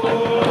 こ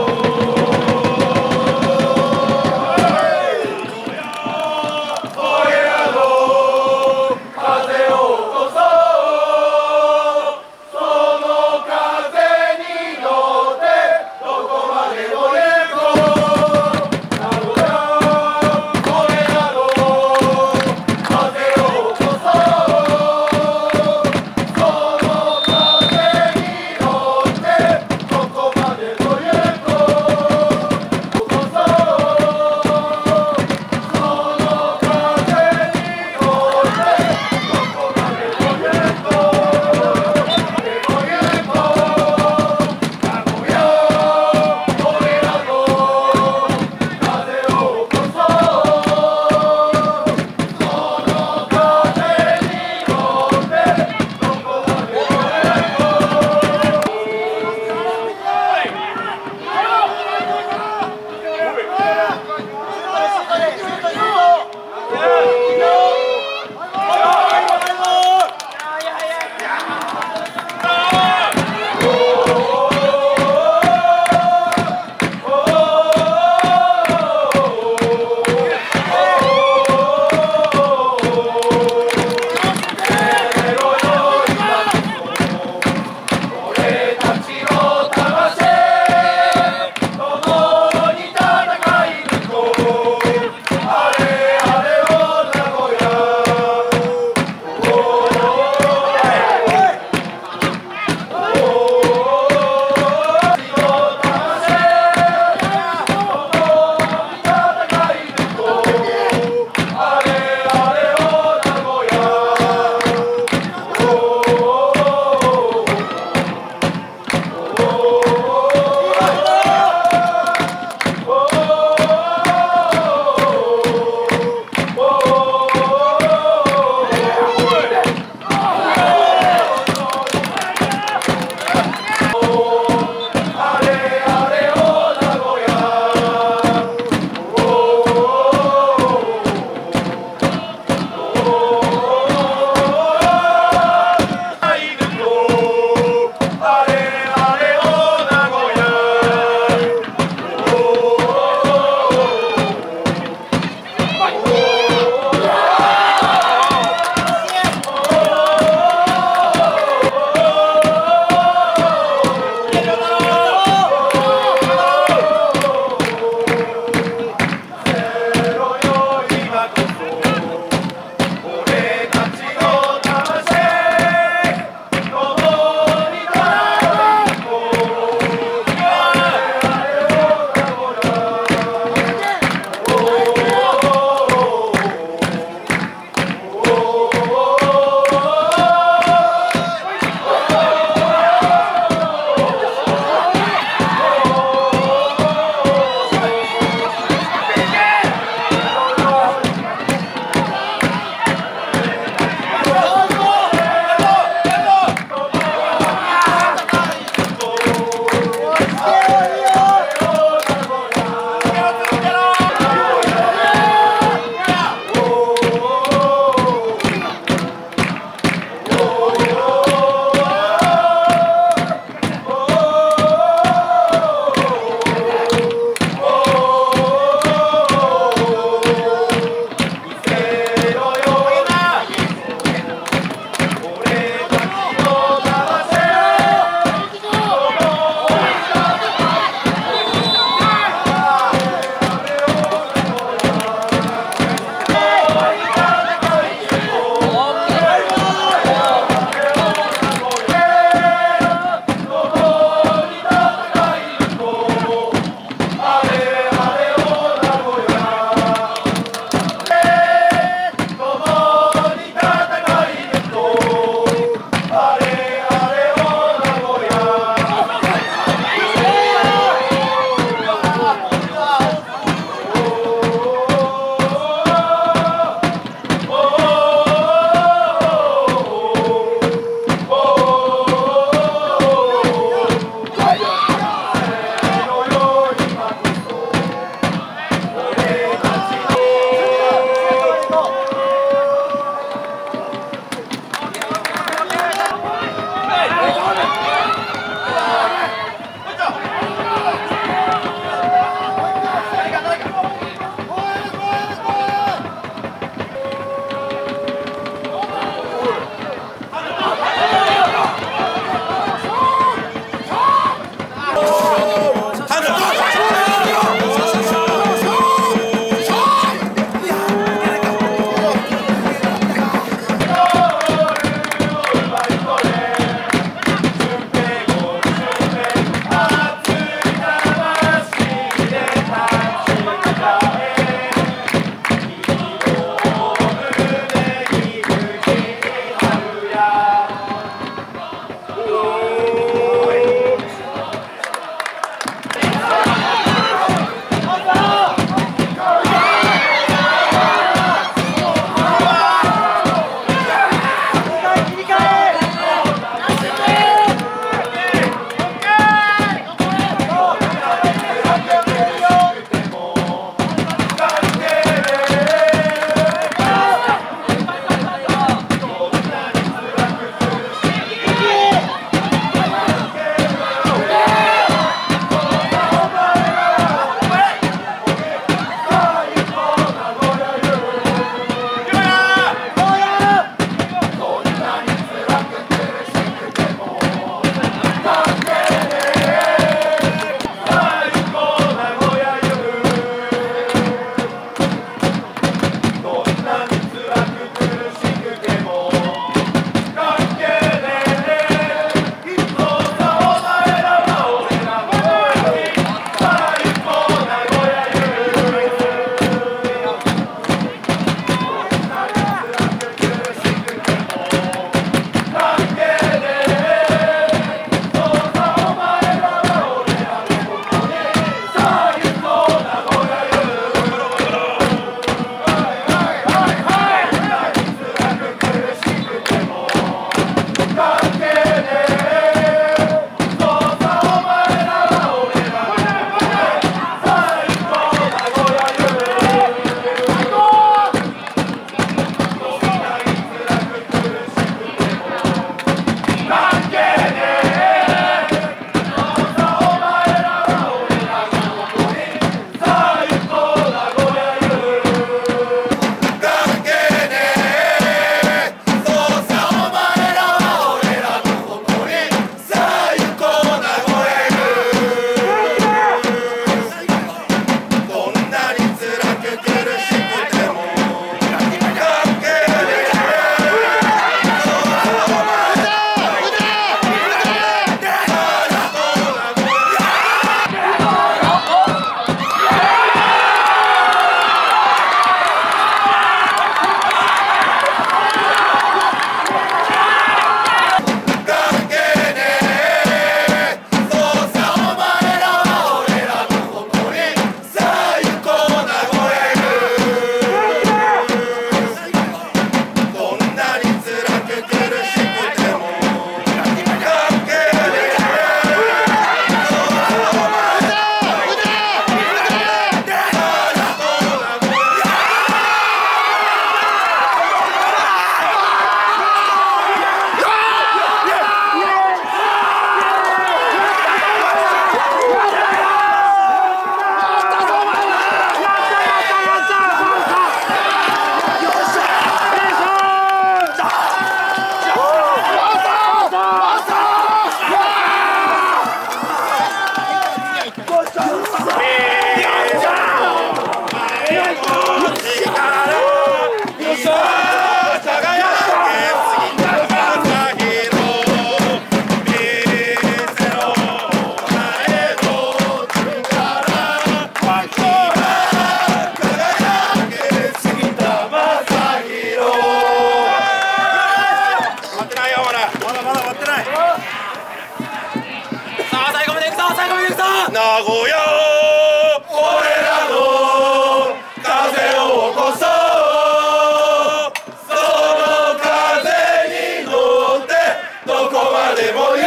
どこ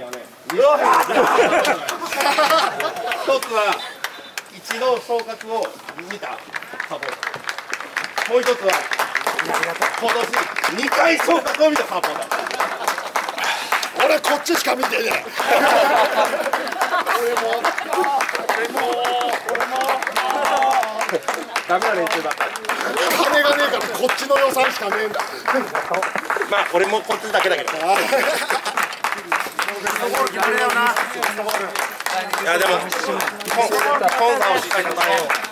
世の中にはね。一つは一度昇格を見たサポーターもう一つは今年2回昇格を見たサポーター俺こっちしか見てねえ。俺も。俺も。ダメな連中だった金がねえからこっちの予算しかねえんだまあ俺も。こっちだけだけどいやでもコンコンサーをしっかり答えよう